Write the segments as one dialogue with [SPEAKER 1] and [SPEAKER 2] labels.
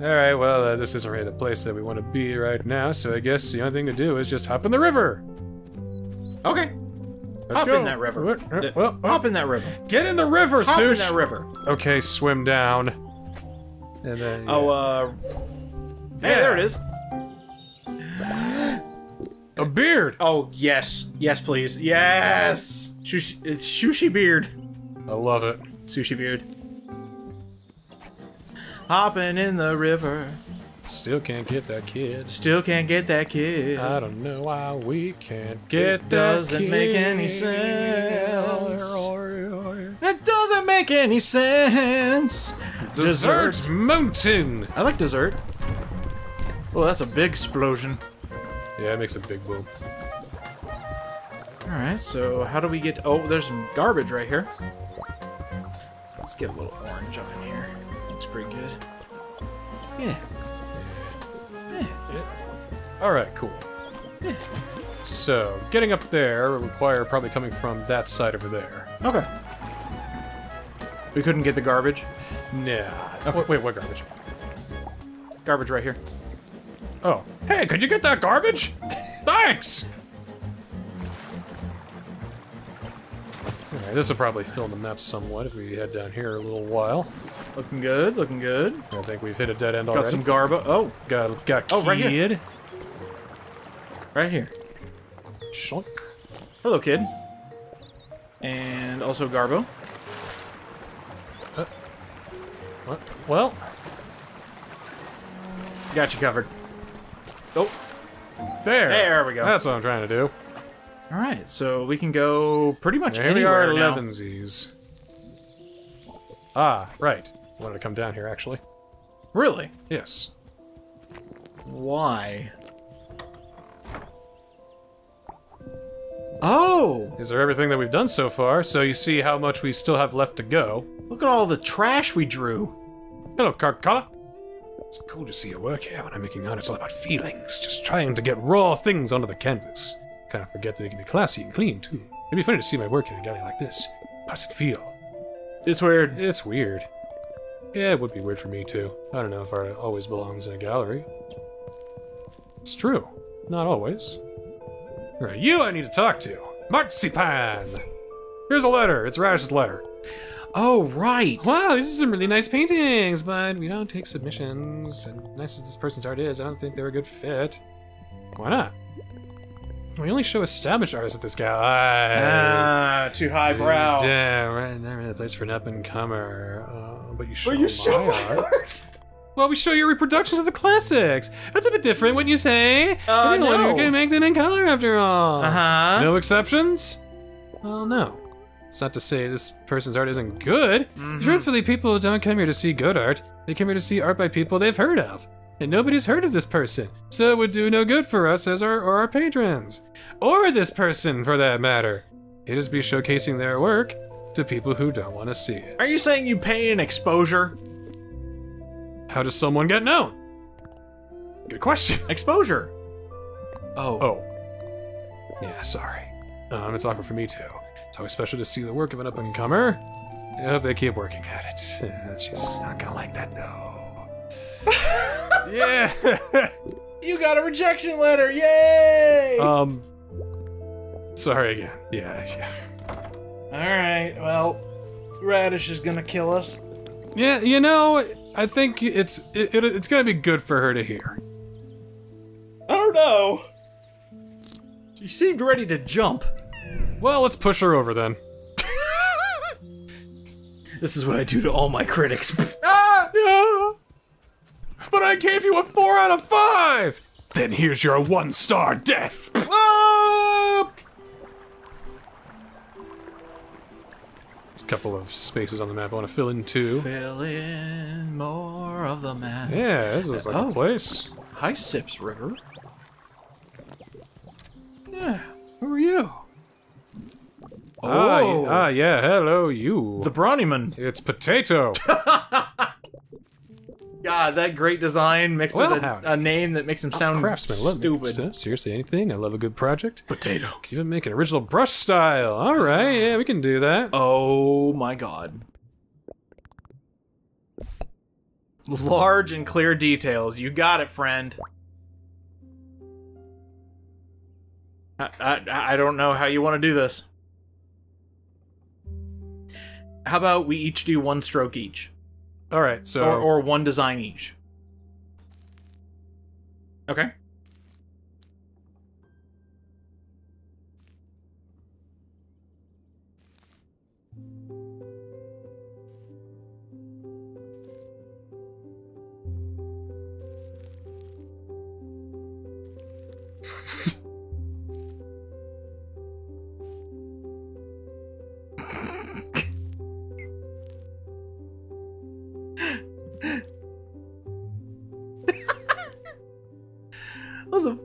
[SPEAKER 1] Alright, well, uh, this isn't really the place that we want to be right now, so I guess the only thing to do is just hop in the river.
[SPEAKER 2] Okay.
[SPEAKER 1] Let's
[SPEAKER 2] hop
[SPEAKER 1] go.
[SPEAKER 2] in that river.
[SPEAKER 1] What? Uh,
[SPEAKER 2] Th-
[SPEAKER 1] well,
[SPEAKER 2] hop in that river.
[SPEAKER 1] Get in the river, sushi!
[SPEAKER 2] Hop in that river.
[SPEAKER 1] Okay, swim down. And then.
[SPEAKER 2] Oh, uh. Hey,
[SPEAKER 1] Yeah.
[SPEAKER 2] there it is.
[SPEAKER 1] a beard!
[SPEAKER 2] Oh, yes. Yes, please. Yes! Sushi, it's Shushi Beard.
[SPEAKER 1] I love it.
[SPEAKER 2] Sushi Beard. Hopping in the river.
[SPEAKER 1] Still can't get that kid.
[SPEAKER 2] Still can't get that kid.
[SPEAKER 1] I don't know why we can't get
[SPEAKER 2] It doesn't make any sense. That doesn't make any sense.
[SPEAKER 1] Desert
[SPEAKER 2] Dessert.
[SPEAKER 1] Mountain!
[SPEAKER 2] I like dessert. Oh, that's a big explosion.
[SPEAKER 1] Yeah, it makes a big boom.
[SPEAKER 2] Alright, so how do we get... Oh, there's some garbage right here. Let's get a little orange on here. Looks pretty good. Yeah. Yeah. yeah.
[SPEAKER 1] Alright, cool. Yeah. So, getting up there will require probably coming from that side over there.
[SPEAKER 2] Okay. We couldn't get the garbage.
[SPEAKER 1] Nah. Wait, wait, what garbage?
[SPEAKER 2] Garbage right here.
[SPEAKER 1] Oh. Hey, could you get that garbage? Thanks! Alright, this will probably fill in the map somewhat if we head down here a little while.
[SPEAKER 2] Looking good, looking good.
[SPEAKER 1] I think we've hit a dead end
[SPEAKER 2] Got
[SPEAKER 1] already.
[SPEAKER 2] Got some garbo. Oh,
[SPEAKER 1] got, got
[SPEAKER 2] Oh, right here.
[SPEAKER 1] kid.
[SPEAKER 2] right here.
[SPEAKER 1] Shunk.
[SPEAKER 2] Hello, kid. And also Garbo.
[SPEAKER 1] What? Well,
[SPEAKER 2] Got you covered. Oh,
[SPEAKER 1] there.
[SPEAKER 2] There we go.
[SPEAKER 1] That's what I'm trying to do.
[SPEAKER 2] all right. So we can go pretty much
[SPEAKER 1] Here we are
[SPEAKER 2] anywhere
[SPEAKER 1] at
[SPEAKER 2] now.
[SPEAKER 1] Elevenses. Ah, right. Wanted to come down here, actually.
[SPEAKER 2] Really?
[SPEAKER 1] Yes.
[SPEAKER 2] Why? Oh,
[SPEAKER 1] These are everything that we've done so far, so you see how much we still have left to go.
[SPEAKER 2] look at all the trash we drew.
[SPEAKER 1] Hello, Carcala. It's cool to see your work here. When I'm making art, it's all about feelings. Just trying to get raw things onto the canvas. Kind of forget that it can be classy and clean, too. It'd be funny to see my work in a gallery like this. How does it feel?
[SPEAKER 2] It's weird.
[SPEAKER 1] It's weird. Yeah, it would be weird for me, too. I don't know if art always belongs in a gallery. It's true. Not always. Alright, you I need to talk to. Marzipan! Here's a letter. It's Radish's letter.
[SPEAKER 2] Oh, right.
[SPEAKER 1] Wow, these are some really nice paintings, but we don't take submissions. And nice as this person's art is, I don't think they're a good fit. Why not? We only show established artists at this guy.
[SPEAKER 2] Ah, too highbrow.
[SPEAKER 1] Damn, right, not really a place for an up and comer. Uh, but you show,
[SPEAKER 2] But you
[SPEAKER 1] my
[SPEAKER 2] show my
[SPEAKER 1] art.
[SPEAKER 2] art.
[SPEAKER 1] Well, we show your reproductions of the classics. That's a bit different, wouldn't you say?
[SPEAKER 2] Uh,
[SPEAKER 1] I think
[SPEAKER 2] no.
[SPEAKER 1] You can make them in color after all.
[SPEAKER 2] Uh huh.
[SPEAKER 1] No exceptions? Well, no. It's not to say this person's art isn't good.
[SPEAKER 2] Mhm.
[SPEAKER 1] Truthfully, people don't come here to see good art. They come here to see art by people they've heard of. And nobody's heard of this person, so it would do no good for us as our, or our patrons. Or this person, for that matter. It'd just be showcasing their work to people who don't want to see it.
[SPEAKER 2] Are you saying you pay an exposure?
[SPEAKER 1] How does someone get known? Good question.
[SPEAKER 2] Exposure. Oh.
[SPEAKER 1] Oh. Yeah, sorry. Um, it's awkward for me too. It's always special to see the work of an up-and-comer. I hope they keep working at it. She's not gonna like that though. yeah.
[SPEAKER 2] You got a rejection letter. Yay!
[SPEAKER 1] um. Sorry again. Yeah, yeah.
[SPEAKER 2] All right. Well, Radish is gonna kill us.
[SPEAKER 1] Yeah, you know, I think it's it, it, it's gonna be good for her to hear.
[SPEAKER 2] I don't know. She seemed ready to jump.
[SPEAKER 1] Well, let's push her over then.
[SPEAKER 2] This is what I do to all my critics.
[SPEAKER 1] Ah, yeah. But I gave you a four out of five. Then here's your one-star death.
[SPEAKER 2] Ah!
[SPEAKER 1] Couple of spaces on the map I want to fill in too.
[SPEAKER 2] Fill in more of the map.
[SPEAKER 1] Yeah, this is like
[SPEAKER 2] Oh.
[SPEAKER 1] a place.
[SPEAKER 2] Hi, Sips River. Yeah. Who are you?
[SPEAKER 1] Ah,
[SPEAKER 2] Oh.
[SPEAKER 1] y- ah, yeah. Hello, you.
[SPEAKER 2] The Brawnyman.
[SPEAKER 1] it's potato.
[SPEAKER 2] God, that great design mixed
[SPEAKER 1] Well,
[SPEAKER 2] with a, a name that makes him oh, sound
[SPEAKER 1] Craftsman, love making
[SPEAKER 2] stupid.
[SPEAKER 1] stuff. Seriously, anything? I love a good project.
[SPEAKER 2] Potato.
[SPEAKER 1] Could even make an original brush style. All right, yeah, we can do that.
[SPEAKER 2] Oh my god. Large and clear details. You got it, friend. I, I, I don't know how you want to do this. How about we each do one stroke each?
[SPEAKER 1] All right, so
[SPEAKER 2] Or, or one design each. Okay.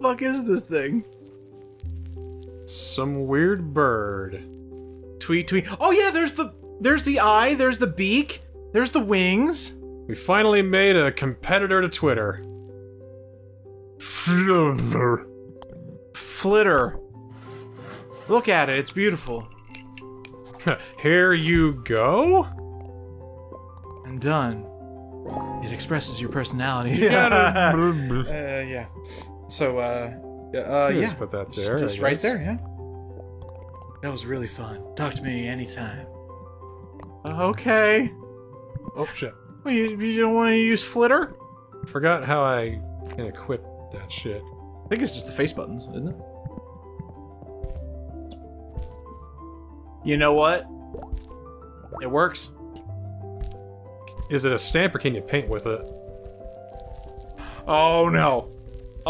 [SPEAKER 2] Fuck is this thing?
[SPEAKER 1] some weird bird.
[SPEAKER 2] Tweet, tweet. Oh yeah, there's the there's the eye, there's the beak, there's the wings.
[SPEAKER 1] We finally made a competitor to Twitter. Flutter.
[SPEAKER 2] Flitter. Look at it, it's beautiful.
[SPEAKER 1] Here you go.
[SPEAKER 2] And done. It expresses your personality.
[SPEAKER 1] You gotta.
[SPEAKER 2] Uh, yeah. So, uh, uh,
[SPEAKER 1] Just
[SPEAKER 2] yeah.
[SPEAKER 1] put that there. I
[SPEAKER 2] Just, right there, yeah. That was really fun. Talk to me anytime. Okay.
[SPEAKER 1] Oh shit!
[SPEAKER 2] Well, you, you don't want to use flitter?
[SPEAKER 1] Forgot how I can equip that shit.
[SPEAKER 2] I think it's just the face buttons, isn't it? You know what? It works.
[SPEAKER 1] Is it a stamp or can you paint with it?
[SPEAKER 2] Oh no.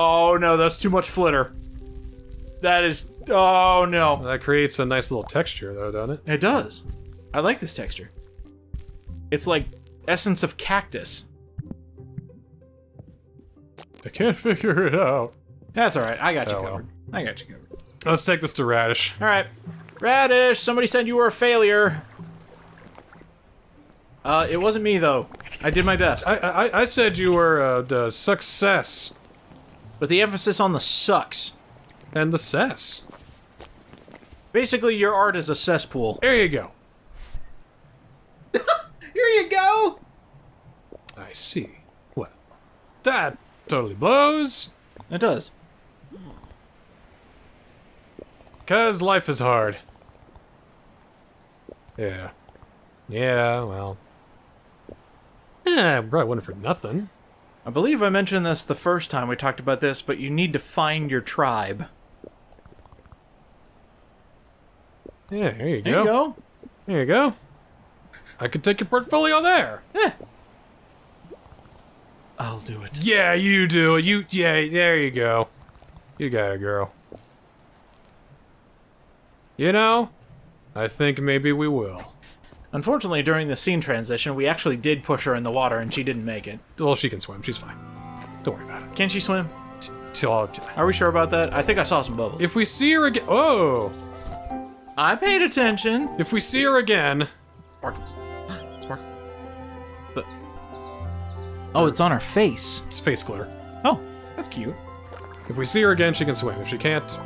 [SPEAKER 2] Oh no, that's too much flitter. That is. Oh no.
[SPEAKER 1] That creates a nice little texture, though, doesn't it?
[SPEAKER 2] It does. I like this texture. It's like essence of cactus.
[SPEAKER 1] I can't figure it out.
[SPEAKER 2] That's alright. I got you
[SPEAKER 1] Oh, well.
[SPEAKER 2] covered. I got you covered.
[SPEAKER 1] Let's take this to Radish.
[SPEAKER 2] Alright. Radish, somebody said you were a failure. Uh, it wasn't me though. I did my best.
[SPEAKER 1] I I, I said you were uh, the success
[SPEAKER 2] With the emphasis on the sucks.
[SPEAKER 1] and the cess.
[SPEAKER 2] Basically, your art is a cesspool.
[SPEAKER 1] There you go.
[SPEAKER 2] Here you go!
[SPEAKER 1] I see. Well, That totally blows.
[SPEAKER 2] It does.
[SPEAKER 1] Cause life is hard. Yeah. Yeah, well. Yeah, probably wasn't for nothing.
[SPEAKER 2] I believe I mentioned this the first time we talked about this, but you need to find your tribe.
[SPEAKER 1] Yeah, here you
[SPEAKER 2] There
[SPEAKER 1] go.
[SPEAKER 2] you go.
[SPEAKER 1] There you go. I could take your portfolio there.
[SPEAKER 2] Eh. I'll do it.
[SPEAKER 1] Yeah, you do. it. You yeah, there you go. You got it, girl. You know, I think maybe we will.
[SPEAKER 2] Unfortunately, during the scene transition, we actually did push her in the water and she didn't make it.
[SPEAKER 1] Well, she can swim. She's fine. Don't worry about it.
[SPEAKER 2] Can she swim?
[SPEAKER 1] I'll-
[SPEAKER 2] Are we sure about that? I think I saw some bubbles.
[SPEAKER 1] if we see her again, oh,
[SPEAKER 2] I paid attention.
[SPEAKER 1] if we see her again,
[SPEAKER 2] Sparkles. Sparkle. But. Oh, it's on her face.
[SPEAKER 1] it's face glitter.
[SPEAKER 2] Oh, that's cute.
[SPEAKER 1] If we see her again, she can swim. If she can't,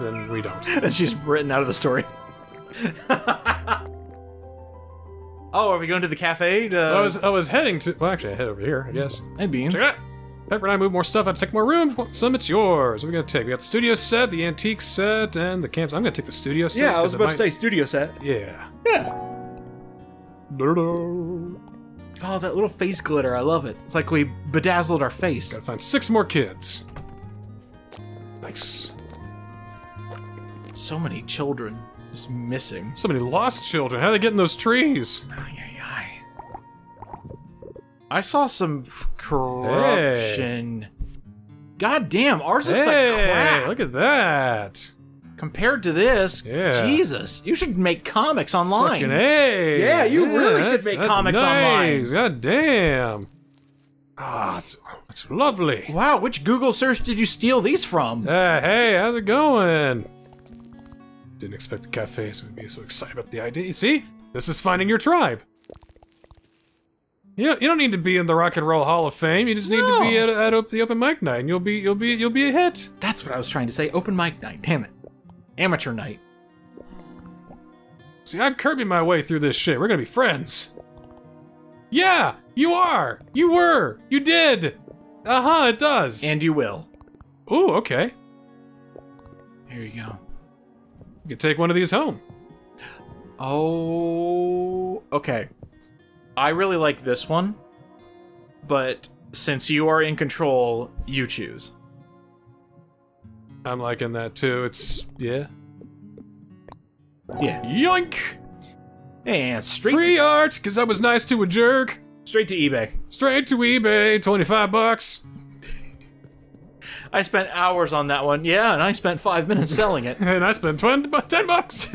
[SPEAKER 1] then we don't.
[SPEAKER 2] And she's written out of the story. oh, are we going to the cafe? To...
[SPEAKER 1] I was I was heading to. Well, actually, I head over here. I guess.
[SPEAKER 2] Hey, Beans.
[SPEAKER 1] Check it out. Pepper and I move more stuff. I have to take more room. Some it's yours. What are we gonna take? We got the studio set, the antique set, and the camps. I'm gonna take the studio set.
[SPEAKER 2] Yeah, I was about
[SPEAKER 1] might-
[SPEAKER 2] to say studio set.
[SPEAKER 1] Yeah.
[SPEAKER 2] Yeah.
[SPEAKER 1] Gotta
[SPEAKER 2] Oh, that little face glitter. I love it. It's like we bedazzled our face.
[SPEAKER 1] Gotta find six more kids. Nice.
[SPEAKER 2] So many children just missing.
[SPEAKER 1] So many lost children. How are they getting those trees?
[SPEAKER 2] I saw some corruption. God damn, ours looks like crap.
[SPEAKER 1] look at that.
[SPEAKER 2] Compared to this,
[SPEAKER 1] Yeah.
[SPEAKER 2] Jesus, you should make comics online.
[SPEAKER 1] Fucking hey.
[SPEAKER 2] Yeah, you really should make comics
[SPEAKER 1] nice. God damn. Ah, it's, it's lovely.
[SPEAKER 2] Wow, which Google search did you steal these from?
[SPEAKER 1] Uh, hey, how's it going? Didn't expect the cafes would be so excited about the idea. You see? This is finding your tribe. You don't, you don't need to be in the Rock and Roll Hall of Fame. You just need to be at, at op- the open mic night, and you'll be you'll be you'll be a hit.
[SPEAKER 2] That's what I was trying to say. Open mic night. Damn it. Amateur night.
[SPEAKER 1] See, I'm curbing my way through this shit. We're gonna be friends. Yeah, you are. You were. You did. Uh huh. It does.
[SPEAKER 2] And you will.
[SPEAKER 1] ooh, okay.
[SPEAKER 2] Here you go.
[SPEAKER 1] You can take one of these home.
[SPEAKER 2] Oh, okay. I really like this one, but since you are in control, you choose.
[SPEAKER 1] I'm liking that too. It's yeah.
[SPEAKER 2] Yeah.
[SPEAKER 1] Yoink!
[SPEAKER 2] And straight
[SPEAKER 1] Free art, cause I was nice to a jerk.
[SPEAKER 2] straight to eBay.
[SPEAKER 1] Straight to eBay, 25 bucks.
[SPEAKER 2] I spent hours on that one. Yeah, and I spent five minutes selling it.
[SPEAKER 1] And I spent 20, bu- 10 bucks.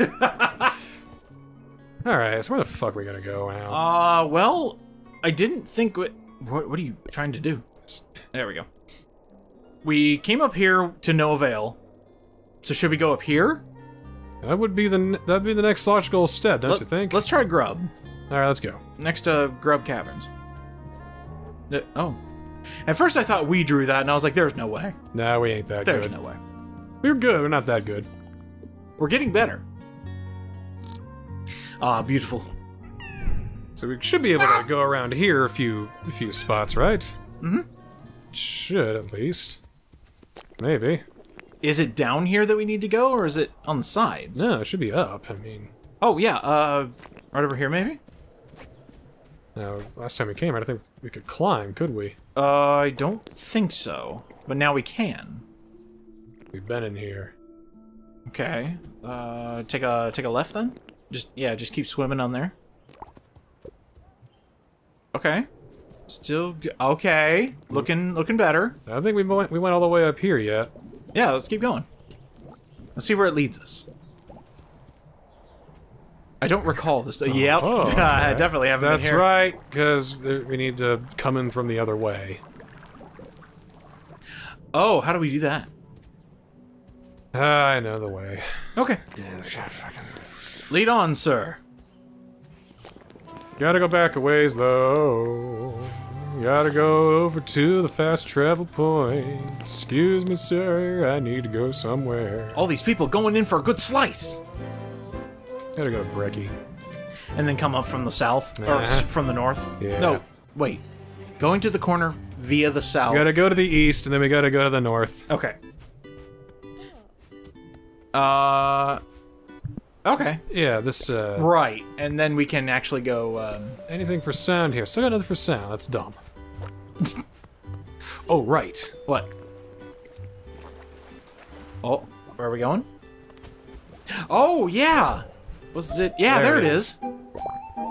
[SPEAKER 1] Alright, so where the fuck are we gonna go now?
[SPEAKER 2] Uh, well, I didn't think. What, what, what are you trying to do? There we go. We came up here to no avail. So should we go up here?
[SPEAKER 1] that would be the that'd be the next logical step, don't
[SPEAKER 2] Let-
[SPEAKER 1] you think?
[SPEAKER 2] Let's try Grub.
[SPEAKER 1] Alright, let's go.
[SPEAKER 2] Next to Grub Caverns. Uh, oh. At first I thought we drew that, and I was like, there's no way.
[SPEAKER 1] Nah, we ain't that
[SPEAKER 2] There's
[SPEAKER 1] good.
[SPEAKER 2] There's no way.
[SPEAKER 1] We're good, we're not that good.
[SPEAKER 2] We're getting better. Ah, beautiful.
[SPEAKER 1] So we should be able to go around here a few a few spots, right?
[SPEAKER 2] Mm-hmm.
[SPEAKER 1] Should at least. Maybe.
[SPEAKER 2] Is it down here that we need to go, or is it on the sides?
[SPEAKER 1] No, it should be up. I mean,
[SPEAKER 2] Oh, yeah, uh, right over here, maybe?
[SPEAKER 1] Now last time we came, I don't think we could climb, could we?
[SPEAKER 2] Uh, I don't think so. But now we can.
[SPEAKER 1] We've been in here.
[SPEAKER 2] Okay. Uh, take a take a left then. Just yeah, just keep swimming on there. Okay. Still okay. Looking looking better.
[SPEAKER 1] I don't think we went we went all the way up here yet.
[SPEAKER 2] Yeah, let's keep going. Let's see where it leads us. I don't recall this. yep,
[SPEAKER 1] Oh,
[SPEAKER 2] I definitely haven't.
[SPEAKER 1] That's
[SPEAKER 2] been here.
[SPEAKER 1] right, because we need to come in from the other way.
[SPEAKER 2] Oh, how do we do that?
[SPEAKER 1] Ah, I know the way.
[SPEAKER 2] Okay. Lead on, sir.
[SPEAKER 1] Gotta go back a ways though. Gotta go over to the fast travel point. Excuse me, sir, I need to go somewhere.
[SPEAKER 2] All these people going in for a good slice,
[SPEAKER 1] Gotta go to Brekkie.
[SPEAKER 2] and then come up from the south or
[SPEAKER 1] Uh-huh.
[SPEAKER 2] from the north.
[SPEAKER 1] Yeah.
[SPEAKER 2] No, wait. Going to the corner via the south.
[SPEAKER 1] We Gotta go to the east, and then we gotta go to the north.
[SPEAKER 2] Okay. Uh. Okay.
[SPEAKER 1] Yeah, this, uh,
[SPEAKER 2] Right, and then we can actually go. Um,
[SPEAKER 1] anything for sound here. Still got nothing for sound, that's dumb. oh, right.
[SPEAKER 2] what? Oh, where are we going? Oh yeah. Was it? Yeah,
[SPEAKER 1] There
[SPEAKER 2] there,
[SPEAKER 1] it
[SPEAKER 2] it is.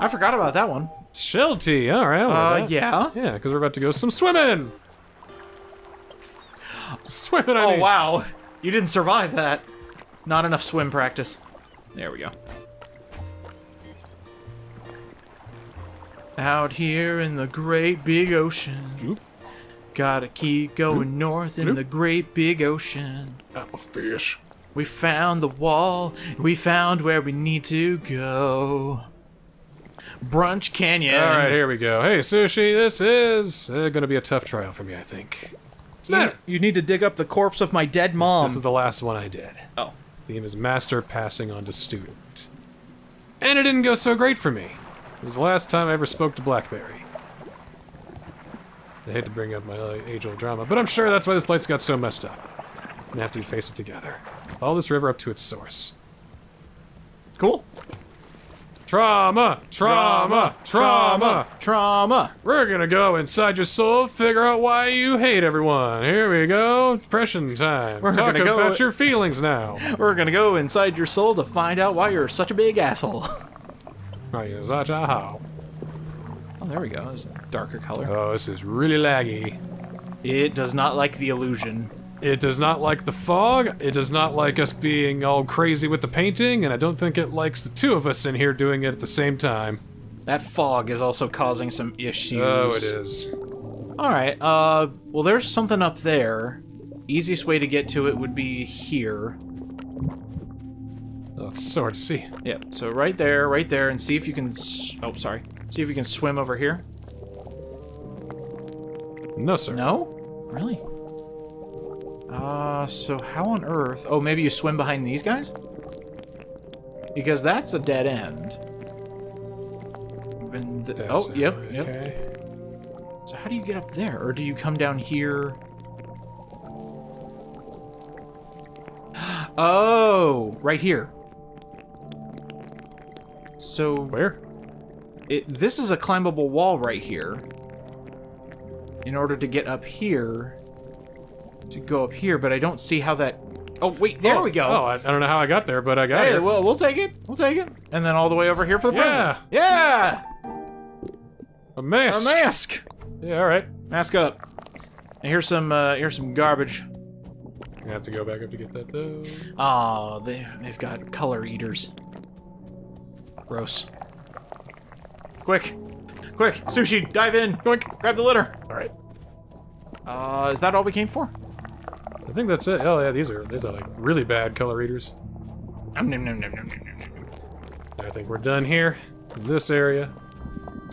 [SPEAKER 2] I forgot about that one.
[SPEAKER 1] Shell tea, alright.
[SPEAKER 2] Uh, yeah.
[SPEAKER 1] Yeah, because we're about to go some swimming! Swimming, I
[SPEAKER 2] Oh
[SPEAKER 1] mean.
[SPEAKER 2] wow, you didn't survive that. Not enough swim practice. There we go. Out here in the great big ocean.
[SPEAKER 1] Oop.
[SPEAKER 2] Gotta keep going north in
[SPEAKER 1] Oop.
[SPEAKER 2] the great big ocean.
[SPEAKER 1] I'm a fish.
[SPEAKER 2] We found the wall. We found where we need to go. Brunch Canyon.
[SPEAKER 1] Alright, here we go. Hey, Sushi, this is uh, gonna be a tough trial for me, I think. What's the
[SPEAKER 2] You,
[SPEAKER 1] matter?
[SPEAKER 2] you need to dig up the corpse of my dead mom.
[SPEAKER 1] This is the last one I did.
[SPEAKER 2] oh.
[SPEAKER 1] Theme is master passing on to student. And it didn't go so great for me. It was the last time I ever spoke to Blackberry. I hate to bring up my uh, age-old drama, but I'm sure that's why this place got so messed up. I'm gonna have to face it together. Follow this river up to its source.
[SPEAKER 2] Cool.
[SPEAKER 1] Trauma! Trauma! Trauma!
[SPEAKER 2] Trauma.
[SPEAKER 1] We're gonna go inside your soul, figure out why you hate everyone. Here we go. Depression time.
[SPEAKER 2] We're
[SPEAKER 1] Talk
[SPEAKER 2] gonna go-
[SPEAKER 1] about your feelings now.
[SPEAKER 2] We're gonna go inside your soul to find out why you're such a big asshole.
[SPEAKER 1] Oh, yeah, zacha how.
[SPEAKER 2] Oh, there we go. There's a darker color.
[SPEAKER 1] Oh, this is really laggy.
[SPEAKER 2] It does not like the illusion.
[SPEAKER 1] It does not like the fog. It does not like us being all crazy with the painting, and I don't think it likes the two of us in here doing it at the same time.
[SPEAKER 2] That fog is also causing some issues.
[SPEAKER 1] Oh, it is.
[SPEAKER 2] All right. Uh, well, there's something up there. Easiest way to get to it would be here.
[SPEAKER 1] Oh, it's so hard to see.
[SPEAKER 2] Yep. So right there, right there, and see if you can. S oh, sorry. See if you can swim over here.
[SPEAKER 1] No, sir.
[SPEAKER 2] No? Really? Uh, so how on earth? Oh, maybe you swim behind these guys? Because that's a dead end. And The- oh, yep,
[SPEAKER 1] it,
[SPEAKER 2] yep.
[SPEAKER 1] Okay.
[SPEAKER 2] So how do you get up there? Or do you come down here? Oh, right here. So
[SPEAKER 1] Where?
[SPEAKER 2] it this is a climbable wall right here. In order to get up here, to go up here, but I don't see how that. Oh wait, there
[SPEAKER 1] Oh,
[SPEAKER 2] we go.
[SPEAKER 1] Oh, I, I don't know how I got there, but I got
[SPEAKER 2] Hey,
[SPEAKER 1] here.
[SPEAKER 2] well, we'll take it. We'll take it. And then all the way over here for the
[SPEAKER 1] Yeah.
[SPEAKER 2] present. Yeah.
[SPEAKER 1] a mask.
[SPEAKER 2] A mask.
[SPEAKER 1] Yeah, all right.
[SPEAKER 2] Mask up. And here's some. Uh, here's some garbage.
[SPEAKER 1] I have to go back up to get that though.
[SPEAKER 2] Oh, they they've got color eaters. Gross. Quick, quick, sushi, dive in. Quick, grab the litter.
[SPEAKER 1] All right.
[SPEAKER 2] Uh, is that all we came for?
[SPEAKER 1] I think that's it. Oh yeah, these are these are like really bad color readers.
[SPEAKER 2] Um, nom, nom, nom, nom, nom, nom, nom.
[SPEAKER 1] I think we're done here in this area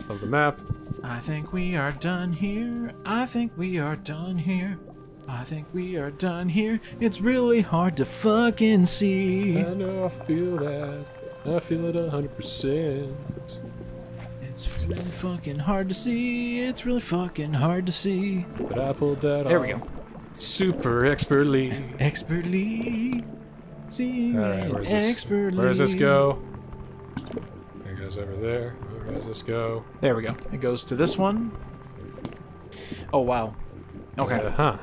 [SPEAKER 1] of the map.
[SPEAKER 2] I think we are done here. I think we are done here. I think we are done here. It's really hard to fucking see.
[SPEAKER 1] I know I feel that. I feel it a hundred percent.
[SPEAKER 2] It's really fucking hard to see. It's really fucking hard to see.
[SPEAKER 1] But I pulled that
[SPEAKER 2] There
[SPEAKER 1] off.
[SPEAKER 2] we go.
[SPEAKER 1] Super expertly.
[SPEAKER 2] Expertly.
[SPEAKER 1] All right,
[SPEAKER 2] where
[SPEAKER 1] is this?
[SPEAKER 2] expertly.
[SPEAKER 1] Where does this go? It goes over there. Where does this go?
[SPEAKER 2] There we go. It goes to this one. Oh, wow. Okay.
[SPEAKER 1] Uh huh.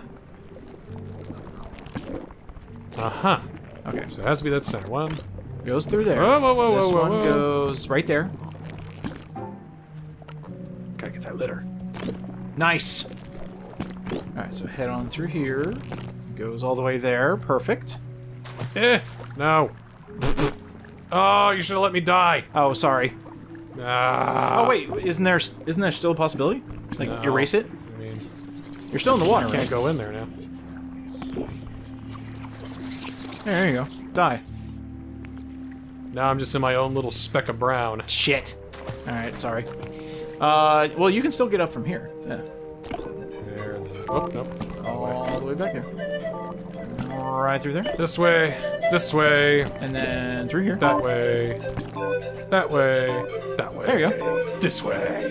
[SPEAKER 1] Uh huh.
[SPEAKER 2] Okay.
[SPEAKER 1] So it has to be that center one.
[SPEAKER 2] Goes through there.
[SPEAKER 1] Whoa, whoa, whoa,
[SPEAKER 2] this
[SPEAKER 1] whoa, whoa,
[SPEAKER 2] one
[SPEAKER 1] whoa.
[SPEAKER 2] goes right there.
[SPEAKER 1] Gotta get that litter.
[SPEAKER 2] Nice. Alright, so head on through here. Goes all the way there. Perfect.
[SPEAKER 1] Eh, no. oh, you should have let me die.
[SPEAKER 2] Oh, sorry.
[SPEAKER 1] Ah.
[SPEAKER 2] Oh, wait. Isn't there isn't there still a possibility? Like,
[SPEAKER 1] No.
[SPEAKER 2] erase it?
[SPEAKER 1] I mean,
[SPEAKER 2] You're still in the water,
[SPEAKER 1] can't
[SPEAKER 2] right?
[SPEAKER 1] go in there now.
[SPEAKER 2] There you go. Die.
[SPEAKER 1] Now I'm just in my own little speck of brown.
[SPEAKER 2] Shit. Alright, sorry. Uh, well, you can still get up from here. Yeah.
[SPEAKER 1] There, oh, nope.
[SPEAKER 2] All the way back there. Right through there.
[SPEAKER 1] This way, this way,
[SPEAKER 2] And then through here.
[SPEAKER 1] that way, that way, that way.
[SPEAKER 2] There you go.
[SPEAKER 1] This way.